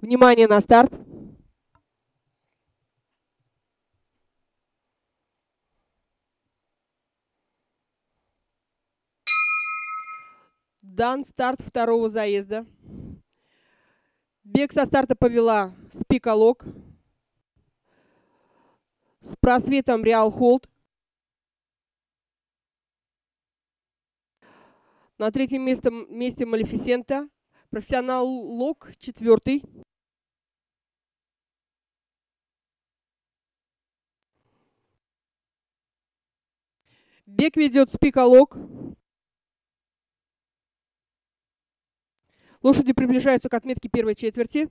Внимание на старт. Дан старт второго заезда. Бег со старта повела Спикалок. С просветом Реал Холд. На третьем месте, месте Малефисента. Профессионал Лок четвертый. Бег ведет Спикалок. Лошади приближаются к отметке первой четверти.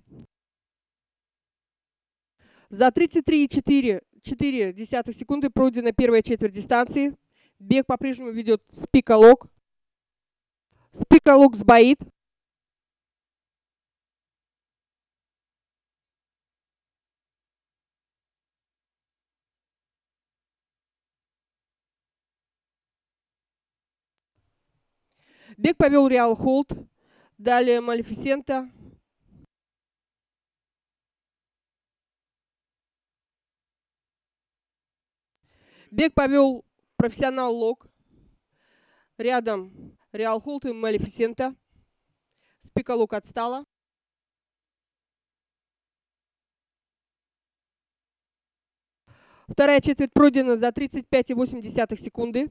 За 33,4 секунды пройдена первая четверть дистанции. Бег по-прежнему ведет Спикалок. Спикалок сбоит. Бег повел Реал Холд. Далее Малефисента. Бег повел профессионал Лок. Рядом Реал Холд и Малефисента. Спика Лок отстала. Вторая четверть пройдена за 35,8 секунды.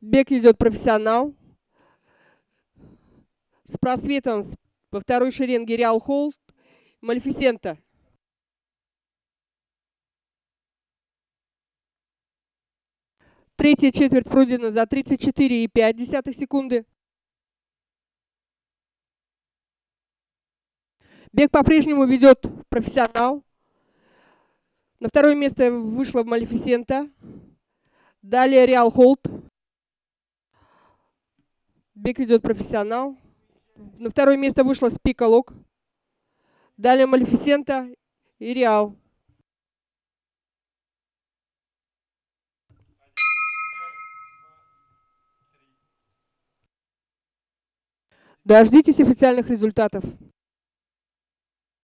Бег ведет профессионал. С просветом во второй шеренге Реал Холл, Малефисента. Третья четверть пройдена за 34,5 секунды. Бег по-прежнему ведет профессионал. На второе место вышла Малефисента. Далее Реал Холт. Бег ведет профессионал. На второе место вышла Спикалок. Далее Малефисента и Реал. Дождитесь официальных результатов.